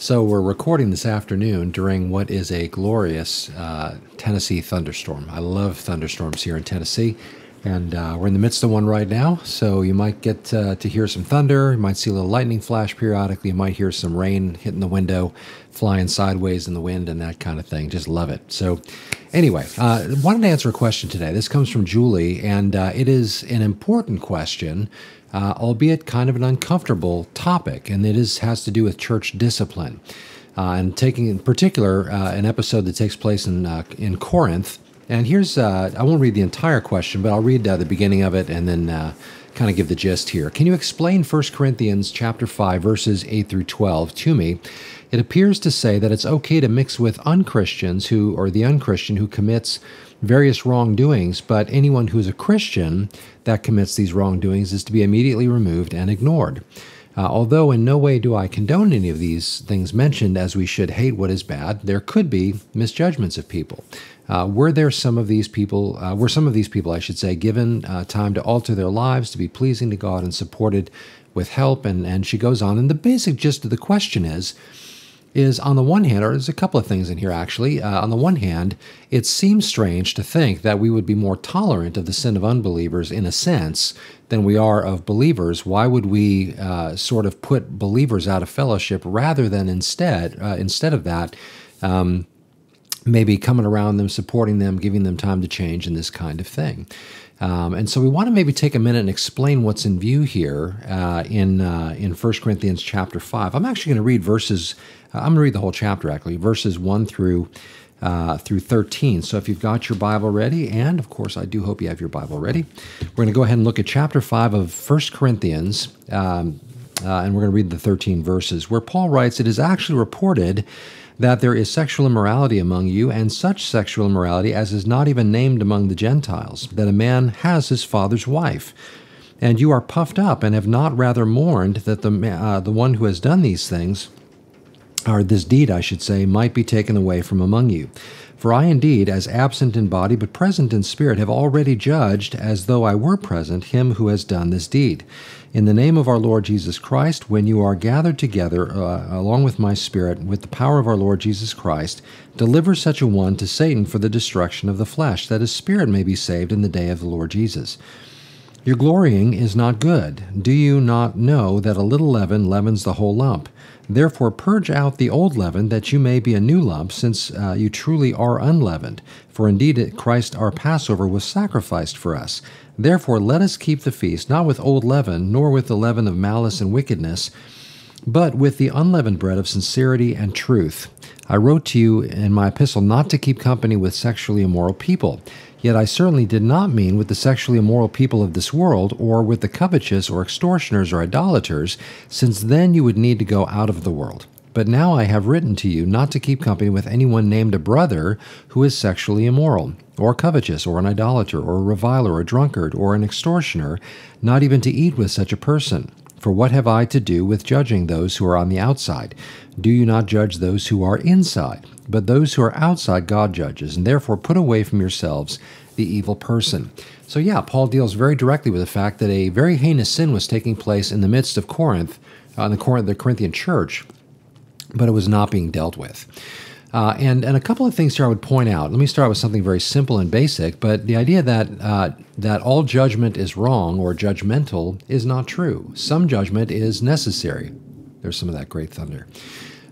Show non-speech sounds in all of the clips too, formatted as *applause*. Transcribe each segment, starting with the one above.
So we're recording this afternoon during what is a glorious uh, Tennessee thunderstorm. I love thunderstorms here in Tennessee, and uh, we're in the midst of one right now. So you might get uh, to hear some thunder. You might see a little lightning flash periodically. You might hear some rain hitting the window, flying sideways in the wind, and that kind of thing. Just love it. So anyway, uh, wanted to answer a question today. This comes from Julie, and uh, it is an important question uh, albeit kind of an uncomfortable topic, and it is has to do with church discipline. Uh, and taking in particular uh, an episode that takes place in uh, in Corinth. And here's uh, I won't read the entire question, but I'll read uh, the beginning of it and then kind of give the gist here. Can you explain 1 Corinthians chapter 5 verses 8 through 12 to me? It appears to say that it's okay to mix with unchristians who or the unchristian who commits various wrongdoings, but anyone who's a Christian that commits these wrongdoings is to be immediately removed and ignored. Uh, although in no way do I condone any of these things mentioned, as we should hate what is bad, there could be misjudgments of people. Uh, were there some of these people, uh, were some of these people, I should say, given uh, time to alter their lives to be pleasing to God and supported with help? And, and she goes on. And the basic gist of the question is, is on the one hand, or there's a couple of things in here actually. Uh, on the one hand, it seems strange to think that we would be more tolerant of the sin of unbelievers in a sense than we are of believers. Why would we uh, sort of put believers out of fellowship rather than instead, uh, instead of that, um, maybe coming around them, supporting them, giving them time to change, and this kind of thing? Um, and so we want to maybe take a minute and explain what's in view here uh, in uh, in 1 Corinthians chapter 5. I'm actually going to read verses, I'm going to read the whole chapter actually, verses 1 through uh, through 13. So if you've got your Bible ready, and of course I do hope you have your Bible ready, we're going to go ahead and look at chapter 5 of 1 Corinthians. Um, uh, and we're going to read the 13 verses where Paul writes, It is actually reported that there is sexual immorality among you, and such sexual immorality as is not even named among the Gentiles, that a man has his father's wife. And you are puffed up, and have not rather mourned that the, uh, the one who has done these things, or this deed, I should say, might be taken away from among you. For I indeed, as absent in body but present in spirit, have already judged, as though I were present, him who has done this deed. In the name of our Lord Jesus Christ, when you are gathered together uh, along with my spirit, with the power of our Lord Jesus Christ, deliver such a one to Satan for the destruction of the flesh, that his spirit may be saved in the day of the Lord Jesus. Your glorying is not good. Do you not know that a little leaven leavens the whole lump? Therefore, purge out the old leaven, that you may be a new lump, since uh, you truly are unleavened. For indeed, Christ our Passover was sacrificed for us. Therefore, let us keep the feast, not with old leaven, nor with the leaven of malice and wickedness, but with the unleavened bread of sincerity and truth. I wrote to you in my epistle not to keep company with sexually immoral people Yet I certainly did not mean with the sexually immoral people of this world, or with the covetous, or extortioners, or idolaters, since then you would need to go out of the world. But now I have written to you not to keep company with anyone named a brother who is sexually immoral, or covetous, or an idolater, or a reviler, or a drunkard, or an extortioner, not even to eat with such a person. For what have I to do with judging those who are on the outside? Do you not judge those who are inside? But those who are outside God judges, and therefore put away from yourselves the evil person. So, yeah, Paul deals very directly with the fact that a very heinous sin was taking place in the midst of Corinth, uh, the, the Corinthian church, but it was not being dealt with. Uh, and and a couple of things here I would point out. Let me start with something very simple and basic. But the idea that uh, that all judgment is wrong or judgmental is not true. Some judgment is necessary. There's some of that great thunder.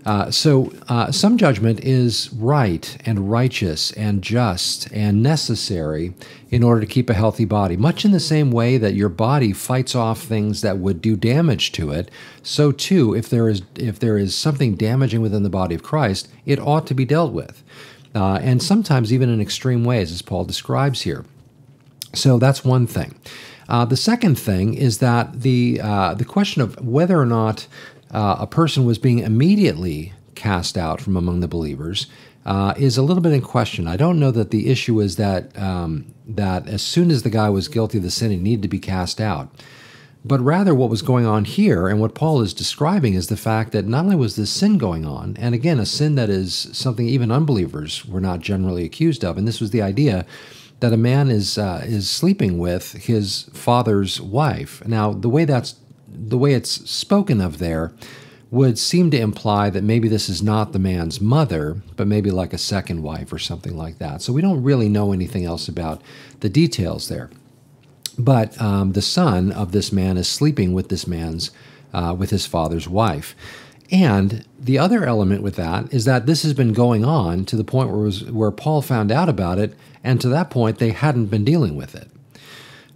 Uh, so, uh, some judgment is right and righteous and just and necessary in order to keep a healthy body. Much in the same way that your body fights off things that would do damage to it, so too, if there is if there is something damaging within the body of Christ, it ought to be dealt with, uh, and sometimes even in extreme ways, as Paul describes here. So that's one thing. Uh, the second thing is that the uh, the question of whether or not uh, a person was being immediately cast out from among the believers uh, is a little bit in question. I don't know that the issue is that um, that as soon as the guy was guilty of the sin, he needed to be cast out. But rather, what was going on here, and what Paul is describing, is the fact that not only was this sin going on, and again, a sin that is something even unbelievers were not generally accused of, and this was the idea that a man is uh, is sleeping with his father's wife. Now, the way that's the way it's spoken of there, would seem to imply that maybe this is not the man's mother, but maybe like a second wife or something like that. So we don't really know anything else about the details there. But um, the son of this man is sleeping with this man's, uh, with his father's wife. And the other element with that is that this has been going on to the point where, was, where Paul found out about it, and to that point, they hadn't been dealing with it.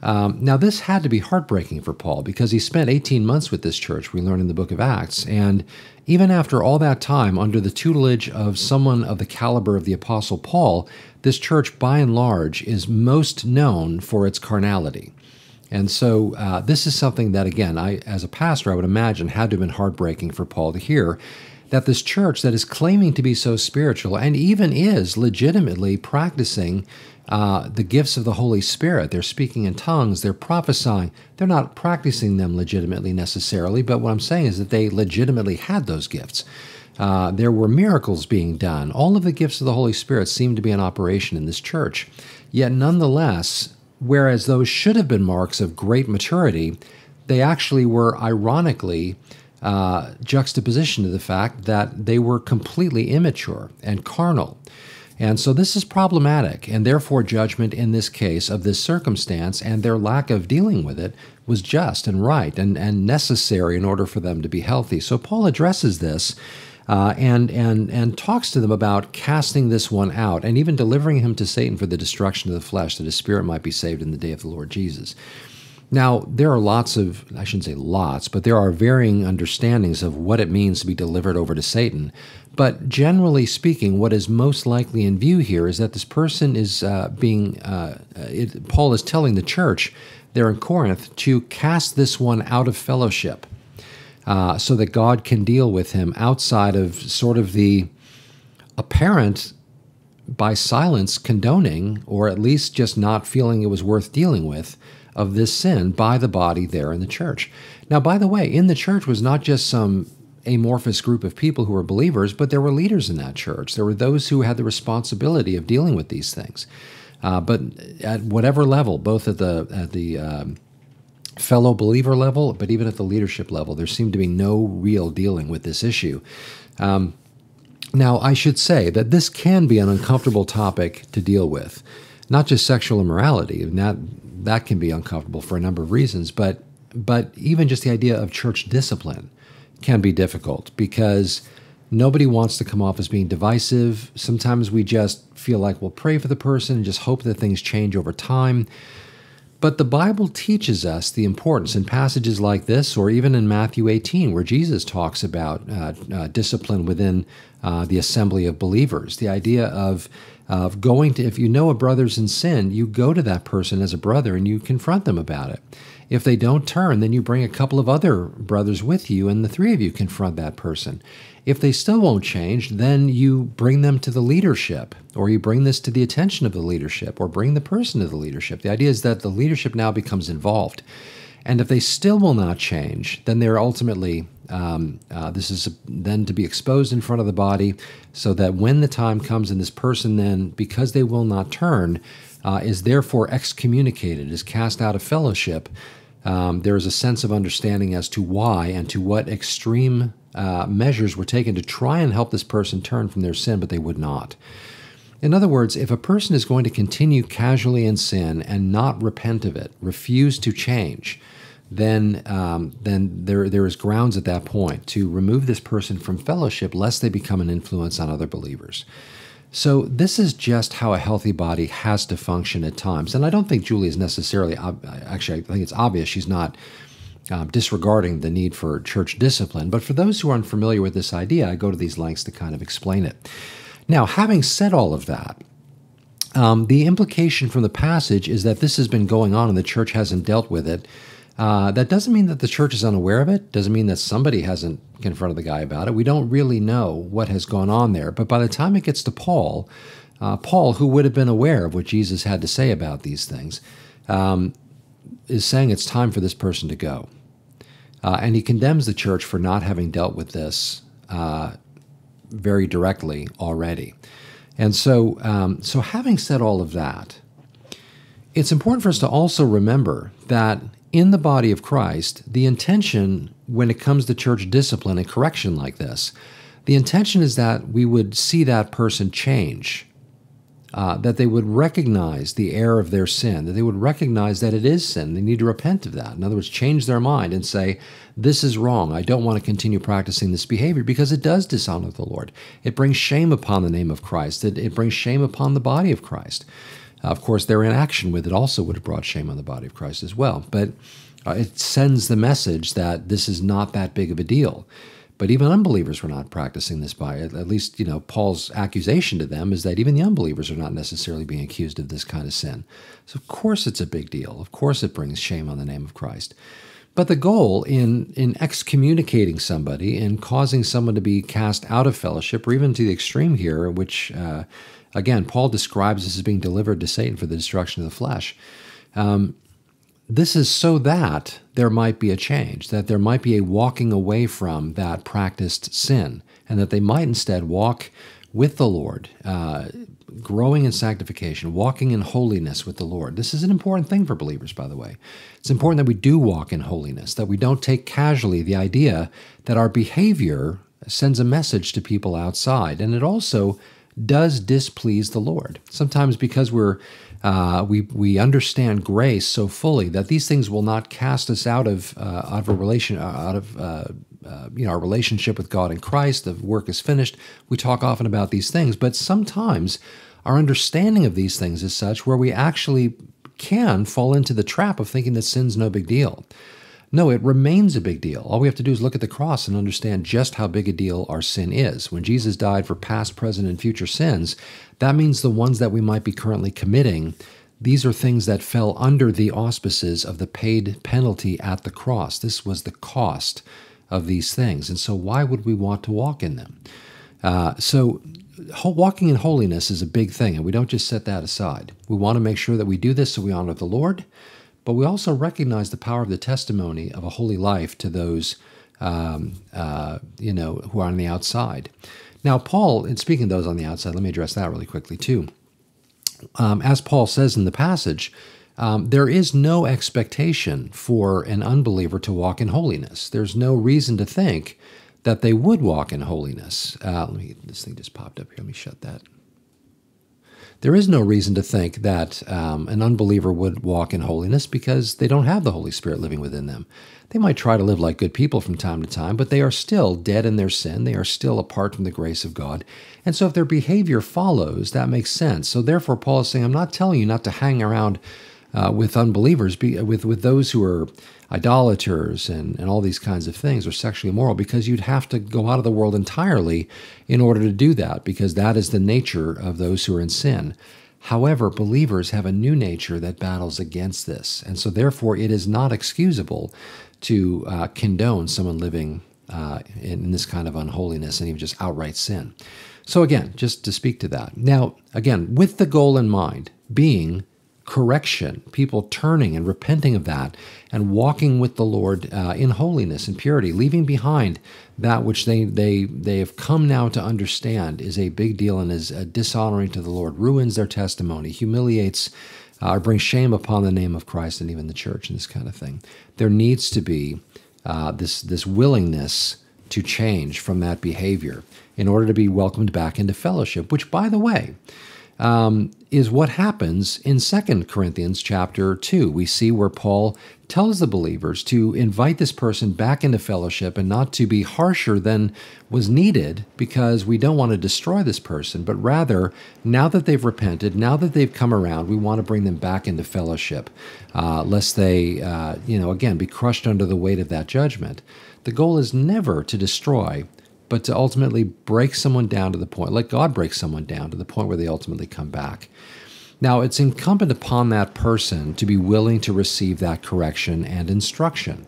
Um, now, this had to be heartbreaking for Paul because he spent 18 months with this church, we learn in the book of Acts. And even after all that time, under the tutelage of someone of the caliber of the Apostle Paul, this church, by and large, is most known for its carnality. And so, uh, this is something that, again, I, as a pastor, I would imagine had to have been heartbreaking for Paul to hear that this church that is claiming to be so spiritual and even is legitimately practicing uh, the gifts of the Holy Spirit. They're speaking in tongues, they're prophesying. They're not practicing them legitimately necessarily, but what I'm saying is that they legitimately had those gifts. Uh, there were miracles being done. All of the gifts of the Holy Spirit seem to be in operation in this church. Yet, nonetheless, whereas those should have been marks of great maturity, they actually were ironically uh, juxtaposition to the fact that they were completely immature and carnal. And so this is problematic, and therefore judgment in this case of this circumstance and their lack of dealing with it was just and right and, and necessary in order for them to be healthy. So Paul addresses this uh, and, and, and talks to them about casting this one out and even delivering him to Satan for the destruction of the flesh, that his spirit might be saved in the day of the Lord Jesus. Now, there are lots of, I shouldn't say lots, but there are varying understandings of what it means to be delivered over to Satan. But generally speaking, what is most likely in view here is that this person is uh, being, uh, it, Paul is telling the church there in Corinth to cast this one out of fellowship uh, so that God can deal with him outside of sort of the apparent by silence condoning, or at least just not feeling it was worth dealing with, of this sin by the body there in the church. Now, by the way, in the church was not just some amorphous group of people who were believers, but there were leaders in that church. There were those who had the responsibility of dealing with these things. Uh, but at whatever level, both at the at the um, fellow believer level, but even at the leadership level, there seemed to be no real dealing with this issue. Um, now, I should say that this can be an uncomfortable topic to deal with, not just sexual immorality. That that can be uncomfortable for a number of reasons, but but even just the idea of church discipline can be difficult because nobody wants to come off as being divisive. Sometimes we just feel like we'll pray for the person and just hope that things change over time. But the Bible teaches us the importance in passages like this, or even in Matthew 18, where Jesus talks about uh, uh, discipline within uh, the assembly of believers. The idea of of going to, if you know a brother's in sin, you go to that person as a brother and you confront them about it. If they don't turn, then you bring a couple of other brothers with you and the three of you confront that person. If they still won't change, then you bring them to the leadership, or you bring this to the attention of the leadership, or bring the person to the leadership. The idea is that the leadership now becomes involved. And if they still will not change, then they're ultimately, um, uh, this is then to be exposed in front of the body so that when the time comes and this person then, because they will not turn, uh, is therefore excommunicated, is cast out of fellowship, um, there is a sense of understanding as to why and to what extreme uh, measures were taken to try and help this person turn from their sin, but they would not. In other words, if a person is going to continue casually in sin and not repent of it, refuse to change, then um, then there there is grounds at that point to remove this person from fellowship, lest they become an influence on other believers. So this is just how a healthy body has to function at times, and I don't think Julie is necessarily. Actually, I think it's obvious she's not. Um, disregarding the need for church discipline. But for those who are unfamiliar with this idea, I go to these lengths to kind of explain it. Now, having said all of that, um, the implication from the passage is that this has been going on and the church hasn't dealt with it. Uh, that doesn't mean that the church is unaware of it. Doesn't mean that somebody hasn't confronted the guy about it. We don't really know what has gone on there. But by the time it gets to Paul, uh, Paul, who would have been aware of what Jesus had to say about these things, um, is saying it's time for this person to go. Uh, and he condemns the church for not having dealt with this uh, very directly already. And so, um, so having said all of that, it's important for us to also remember that in the body of Christ, the intention when it comes to church discipline and correction like this, the intention is that we would see that person change uh, that they would recognize the error of their sin, that they would recognize that it is sin. They need to repent of that. In other words, change their mind and say, This is wrong. I don't want to continue practicing this behavior because it does dishonor the Lord. It brings shame upon the name of Christ, it, it brings shame upon the body of Christ. Uh, of course, their inaction with it also would have brought shame on the body of Christ as well. But uh, it sends the message that this is not that big of a deal. But even unbelievers were not practicing this by. At least, you know, Paul's accusation to them is that even the unbelievers are not necessarily being accused of this kind of sin. So, of course, it's a big deal. Of course, it brings shame on the name of Christ. But the goal in, in excommunicating somebody and causing someone to be cast out of fellowship, or even to the extreme here, which, uh, again, Paul describes this as being delivered to Satan for the destruction of the flesh, um, this is so that there might be a change, that there might be a walking away from that practiced sin, and that they might instead walk with the Lord, uh, growing in sanctification, walking in holiness with the Lord. This is an important thing for believers, by the way. It's important that we do walk in holiness, that we don't take casually the idea that our behavior sends a message to people outside, and it also does displease the Lord. Sometimes because we're uh, we we understand grace so fully that these things will not cast us out of uh, out of a relation uh, out of uh, uh, you know our relationship with God and Christ. The work is finished. We talk often about these things, but sometimes our understanding of these things is such where we actually can fall into the trap of thinking that sin's no big deal. No, it remains a big deal. All we have to do is look at the cross and understand just how big a deal our sin is. When Jesus died for past, present, and future sins, that means the ones that we might be currently committing, these are things that fell under the auspices of the paid penalty at the cross. This was the cost of these things. And so, why would we want to walk in them? Uh, so, walking in holiness is a big thing, and we don't just set that aside. We want to make sure that we do this so we honor the Lord but we also recognize the power of the testimony of a holy life to those, um, uh, you know, who are on the outside. Now, Paul, in speaking of those on the outside, let me address that really quickly too. Um, as Paul says in the passage, um, there is no expectation for an unbeliever to walk in holiness. There's no reason to think that they would walk in holiness. Uh, let me. This thing just popped up here. Let me shut that there is no reason to think that um, an unbeliever would walk in holiness because they don't have the Holy Spirit living within them. They might try to live like good people from time to time, but they are still dead in their sin. They are still apart from the grace of God. And so if their behavior follows, that makes sense. So therefore, Paul is saying, I'm not telling you not to hang around uh, with unbelievers, be, with, with those who are idolaters and, and all these kinds of things, or sexually immoral, because you'd have to go out of the world entirely in order to do that, because that is the nature of those who are in sin. However, believers have a new nature that battles against this. And so, therefore, it is not excusable to uh, condone someone living uh, in, in this kind of unholiness and even just outright sin. So, again, just to speak to that. Now, again, with the goal in mind being correction, people turning and repenting of that and walking with the Lord uh, in holiness and purity, leaving behind that which they, they, they have come now to understand is a big deal and is uh, dishonoring to the Lord, ruins their testimony, humiliates uh, or brings shame upon the name of Christ and even the church and this kind of thing. There needs to be uh, this, this willingness to change from that behavior in order to be welcomed back into fellowship, which, by the way, um, is what happens in Second Corinthians chapter 2. We see where Paul tells the believers to invite this person back into fellowship and not to be harsher than was needed because we don't want to destroy this person, but rather, now that they've repented, now that they've come around, we want to bring them back into fellowship, uh, lest they, uh, you know, again, be crushed under the weight of that judgment. The goal is never to destroy but to ultimately break someone down to the point, let God break someone down to the point where they ultimately come back. Now, it's incumbent upon that person to be willing to receive that correction and instruction.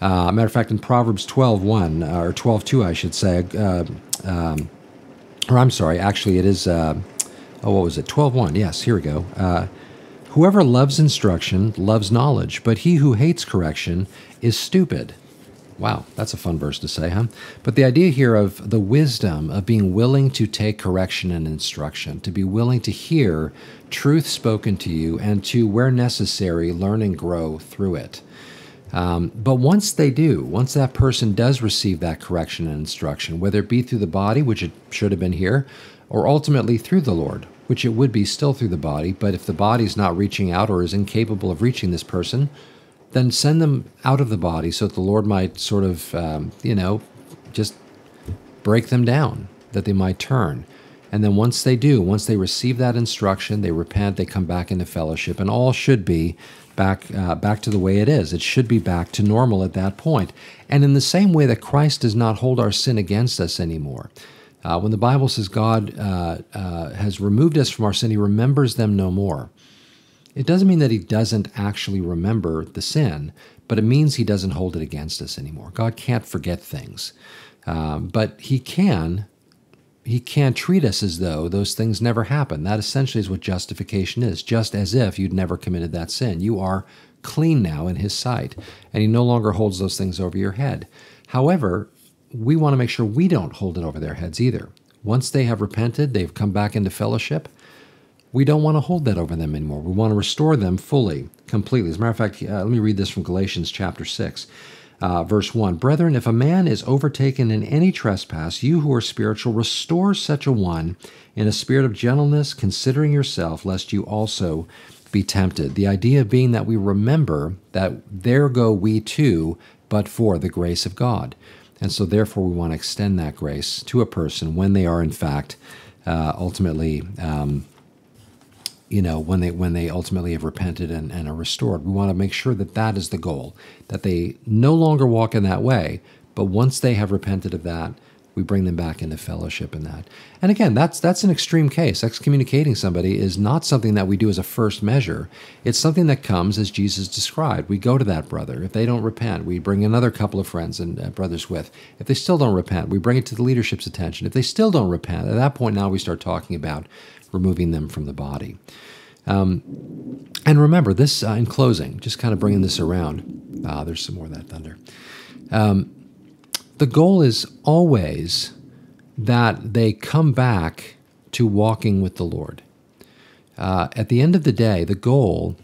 Uh, matter of fact, in Proverbs 12.1, uh, or 12.2, I should say, uh, um, or I'm sorry, actually, it is, uh, oh, what was it? 12.1, yes, here we go. Uh, Whoever loves instruction loves knowledge, but he who hates correction is stupid. Wow, that's a fun verse to say, huh? But the idea here of the wisdom of being willing to take correction and instruction, to be willing to hear truth spoken to you, and to, where necessary, learn and grow through it. Um, but once they do, once that person does receive that correction and instruction, whether it be through the body, which it should have been here, or ultimately through the Lord, which it would be still through the body, but if the body is not reaching out or is incapable of reaching this person, then send them out of the body so that the Lord might sort of, um, you know, just break them down, that they might turn. And then once they do, once they receive that instruction, they repent, they come back into fellowship, and all should be back uh, back to the way it is. It should be back to normal at that point. And in the same way that Christ does not hold our sin against us anymore. Uh, when the Bible says God uh, uh, has removed us from our sin, He remembers them no more. It doesn't mean that He doesn't actually remember the sin, but it means He doesn't hold it against us anymore. God can't forget things, um, but He can. He can't treat us as though those things never happened. That essentially is what justification is, just as if you'd never committed that sin. You are clean now in His sight, and He no longer holds those things over your head. However, we want to make sure we don't hold it over their heads either. Once they have repented, they've come back into fellowship, we don't want to hold that over them anymore. We want to restore them fully, completely. As a matter of fact, uh, let me read this from Galatians chapter 6. Uh, verse 1 Brethren, if a man is overtaken in any trespass, you who are spiritual, restore such a one in a spirit of gentleness, considering yourself, lest you also be tempted. The idea being that we remember that there go we too, but for the grace of God. And so, therefore, we want to extend that grace to a person when they are, in fact, uh, ultimately, um, you know, when they when they ultimately have repented and, and are restored. We want to make sure that that is the goal, that they no longer walk in that way, but once they have repented of that, we bring them back into fellowship in that. And again, that's that's an extreme case. Excommunicating somebody is not something that we do as a first measure. It's something that comes as Jesus described. We go to that brother. If they don't repent, we bring another couple of friends and uh, brothers with. If they still don't repent, we bring it to the leadership's attention. If they still don't repent, at that point now we start talking about removing them from the body. Um, and remember this uh, in closing, just kind of bringing this around. Ah, there's some more of that thunder. Um, the goal is always that they come back to walking with the Lord. Uh, at the end of the day, the goal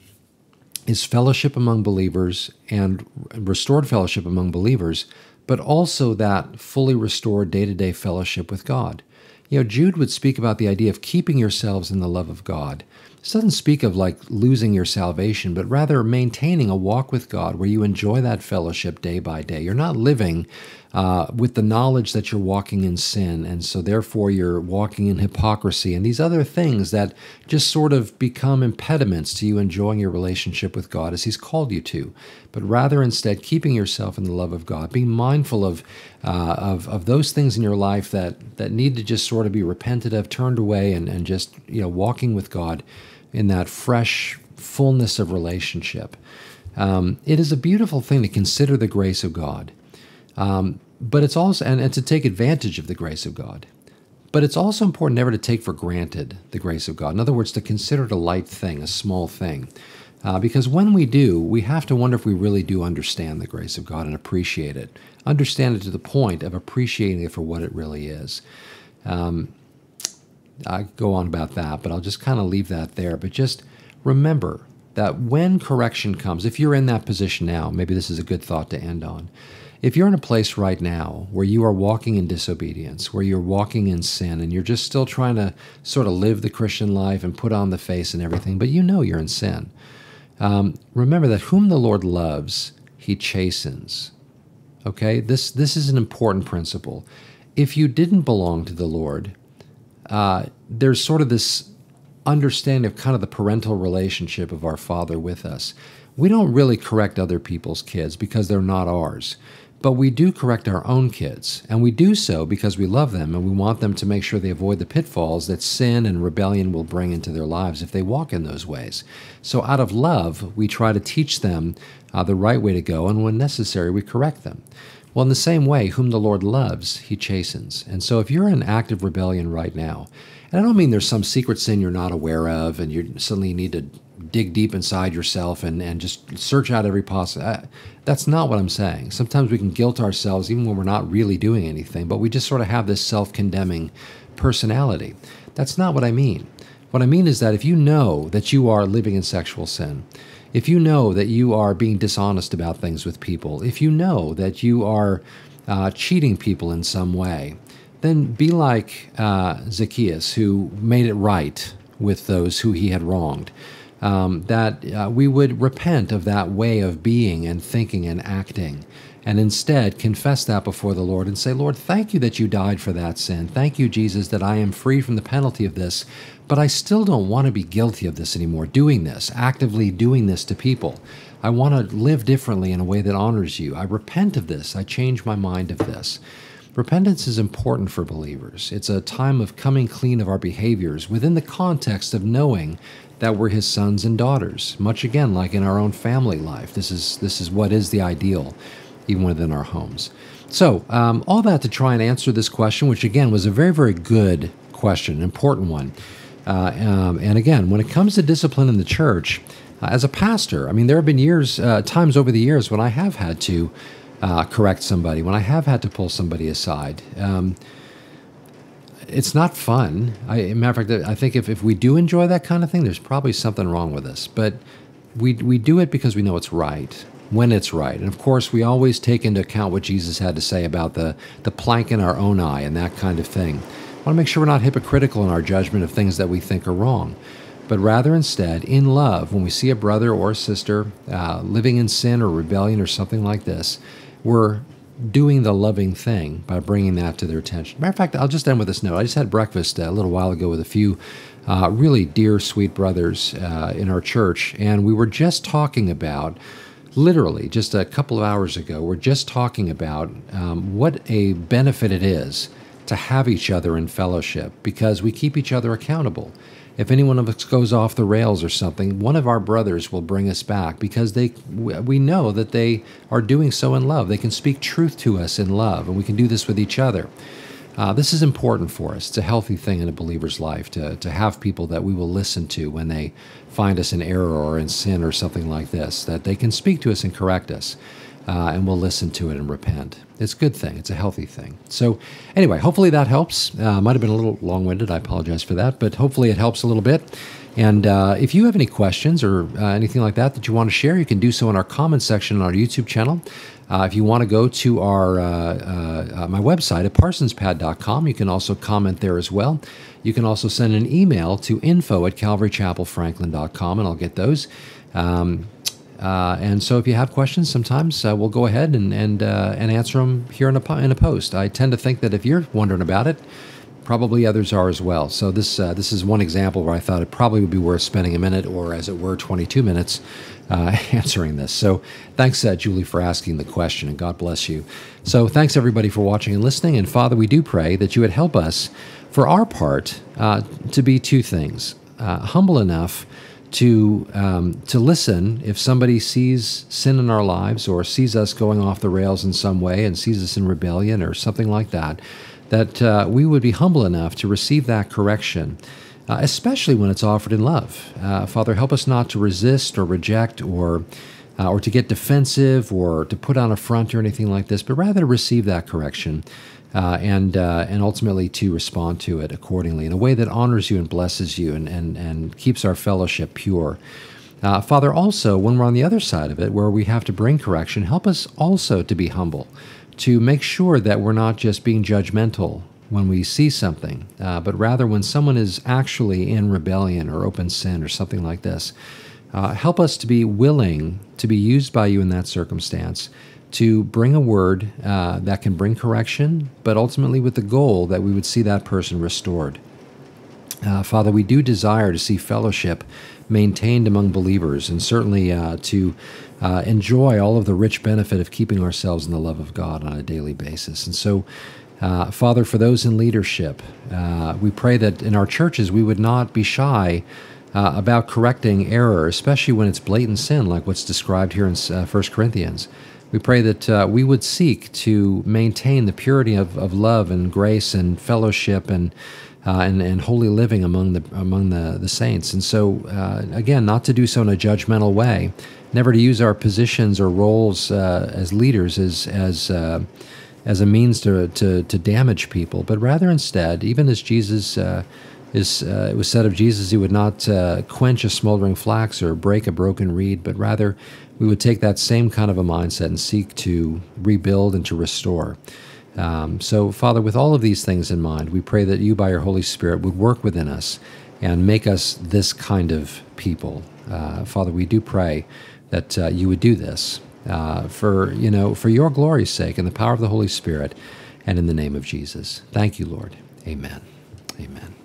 is fellowship among believers and restored fellowship among believers, but also that fully restored day to day fellowship with God. You know, Jude would speak about the idea of keeping yourselves in the love of God. This doesn't speak of like losing your salvation, but rather maintaining a walk with God where you enjoy that fellowship day by day. You're not living uh, with the knowledge that you're walking in sin, and so therefore you're walking in hypocrisy and these other things that just sort of become impediments to you enjoying your relationship with God as He's called you to. But rather instead keeping yourself in the love of God, being mindful of uh, of, of those things in your life that that need to just sort of be repented of, turned away, and, and just you know walking with God in that fresh fullness of relationship. Um, it is a beautiful thing to consider the grace of God. Um, but it's also, and, and to take advantage of the grace of God. But it's also important never to take for granted the grace of God. In other words, to consider it a light thing, a small thing. Uh, because when we do, we have to wonder if we really do understand the grace of God and appreciate it. Understand it to the point of appreciating it for what it really is. Um, I go on about that, but I'll just kind of leave that there. But just remember that when correction comes, if you're in that position now, maybe this is a good thought to end on. If you're in a place right now where you are walking in disobedience, where you're walking in sin, and you're just still trying to sort of live the Christian life and put on the face and everything, but you know you're in sin, um, remember that whom the Lord loves, he chastens. Okay, this this is an important principle. If you didn't belong to the Lord, uh, there's sort of this understanding of kind of the parental relationship of our Father with us. We don't really correct other people's kids because they're not ours. But we do correct our own kids, and we do so because we love them and we want them to make sure they avoid the pitfalls that sin and rebellion will bring into their lives if they walk in those ways. So, out of love, we try to teach them uh, the right way to go, and when necessary, we correct them. Well, in the same way, whom the Lord loves, he chastens. And so, if you're in active rebellion right now, and I don't mean there's some secret sin you're not aware of and you suddenly need to dig deep inside yourself and, and just search out every possible. That's not what I'm saying. Sometimes we can guilt ourselves even when we're not really doing anything, but we just sort of have this self condemning personality. That's not what I mean. What I mean is that if you know that you are living in sexual sin, if you know that you are being dishonest about things with people, if you know that you are uh, cheating people in some way, then be like uh, Zacchaeus, who made it right with those who he had wronged. Um, that uh, we would repent of that way of being and thinking and acting, and instead confess that before the Lord and say, Lord, thank you that you died for that sin. Thank you, Jesus, that I am free from the penalty of this, but I still don't want to be guilty of this anymore, doing this, actively doing this to people. I want to live differently in a way that honors you. I repent of this. I change my mind of this. Repentance is important for believers. It's a time of coming clean of our behaviors within the context of knowing that we're his sons and daughters. Much again like in our own family life. This is this is what is the ideal, even within our homes. So, um, all that to try and answer this question, which again was a very, very good question, an important one. Uh, um, and again, when it comes to discipline in the church, uh, as a pastor, I mean, there have been years, uh, times over the years when I have had to uh, correct somebody, when I have had to pull somebody aside. Um, it's not fun. I, matter of fact, I think if, if we do enjoy that kind of thing, there's probably something wrong with us. But we, we do it because we know it's right, when it's right. And of course, we always take into account what Jesus had to say about the, the plank in our own eye and that kind of thing. I want to make sure we're not hypocritical in our judgment of things that we think are wrong but rather instead, in love, when we see a brother or a sister uh, living in sin or rebellion or something like this, we're doing the loving thing by bringing that to their attention. Matter of fact, I'll just end with this note. I just had breakfast a little while ago with a few uh, really dear, sweet brothers uh, in our church, and we were just talking about, literally, just a couple of hours ago, we're just talking about um, what a benefit it is to have each other in fellowship because we keep each other accountable if any one of us goes off the rails or something, one of our brothers will bring us back because they we know that they are doing so in love. They can speak truth to us in love, and we can do this with each other. Uh, this is important for us. It's a healthy thing in a believer's life to, to have people that we will listen to when they find us in error or in sin or something like this, that they can speak to us and correct us uh, and we'll listen to it and repent. It's a good thing. It's a healthy thing. So, anyway, hopefully that helps. Uh, might have been a little long winded. I apologize for that, but hopefully it helps a little bit. And uh, if you have any questions or uh, anything like that that you want to share, you can do so in our comment section on our YouTube channel. Uh, if you want to go to our uh, uh, my website at parsonspad.com, you can also comment there as well. You can also send an email to info at calvarychapelfranklin.com, and I'll get those. Um, uh, and so, if you have questions, sometimes uh, we'll go ahead and and uh, and answer them here in a in a post. I tend to think that if you're wondering about it, probably others are as well. So this uh, this is one example where I thought it probably would be worth spending a minute, or as it were, 22 minutes, uh, *laughs* answering this. So thanks, uh, Julie, for asking the question, and God bless you. So thanks everybody for watching and listening. And Father, we do pray that you would help us, for our part, to be two things: humble enough to um, to listen if somebody sees sin in our lives or sees us going off the rails in some way and sees us in rebellion or something like that, that uh, we would be humble enough to receive that correction, uh, especially when it's offered in love. Uh, Father, help us not to resist or reject or uh, or to get defensive or to put on a front or anything like this, but rather to receive that correction uh, and uh, and ultimately to respond to it accordingly in a way that honors you and blesses you and and, and keeps our fellowship pure. Uh, Father, also when we're on the other side of it, where we have to bring correction, help us also to be humble, to make sure that we're not just being judgmental when we see something, uh, but rather when someone is actually in rebellion or open sin or something like this. Uh, help us to be willing to be used by you in that circumstance to bring a word uh, that can bring correction, but ultimately with the goal that we would see that person restored. Uh, Father, we do desire to see fellowship maintained among believers and certainly uh, to uh, enjoy all of the rich benefit of keeping ourselves in the love of God on a daily basis. And so, uh, Father, for those in leadership, uh, we pray that in our churches we would not be shy about correcting error, especially when it's blatant sin, like what's described here in uh, 1 Corinthians. We pray that uh, we would seek to maintain the purity of, of love and grace and fellowship and uh, and, and holy living among the among the, the saints. And so, uh, again, not to do so in a judgmental way, never to use our positions or roles uh, as leaders as as uh, as a means to, to, to damage people, but rather instead, even as Jesus uh, is uh, it was said of Jesus, he would not uh, quench a smoldering flax or break a broken reed, but rather we would take that same kind of a mindset and seek to rebuild and to restore. Um, so, Father, with all of these things in mind, we pray that you, by your Holy Spirit, would work within us and make us this kind of people. Uh, Father, we do pray that uh, you would do this uh, for you know for your glory's sake and the power of the Holy Spirit, and in the name of Jesus. Thank you, Lord. Amen. Amen.